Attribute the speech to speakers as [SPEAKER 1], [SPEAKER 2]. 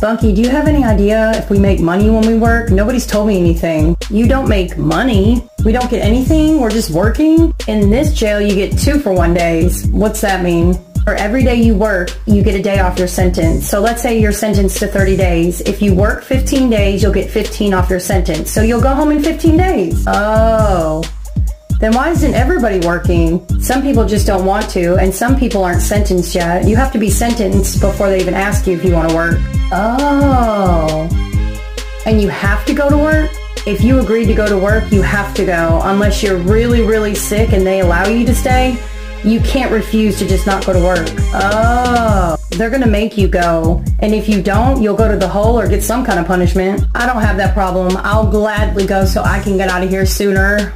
[SPEAKER 1] Bunky, do you have any idea if we make money when we work? Nobody's told me anything. You don't make money. We don't get anything. We're just working. In this jail, you get two for one days. What's that mean? For every day you work, you get a day off your sentence. So let's say you're sentenced to 30 days. If you work 15 days, you'll get 15 off your sentence. So you'll go home in 15 days. Oh. Then why isn't everybody working? Some people just don't want to, and some people aren't sentenced yet. You have to be sentenced before they even ask you if you want to work. Oh. And you have to go to work? If you agree to go to work, you have to go. Unless you're really, really sick and they allow you to stay, you can't refuse to just not go to work. Oh, they're gonna make you go. And if you don't, you'll go to the hole or get some kind of punishment. I don't have that problem. I'll gladly go so I can get out of here sooner.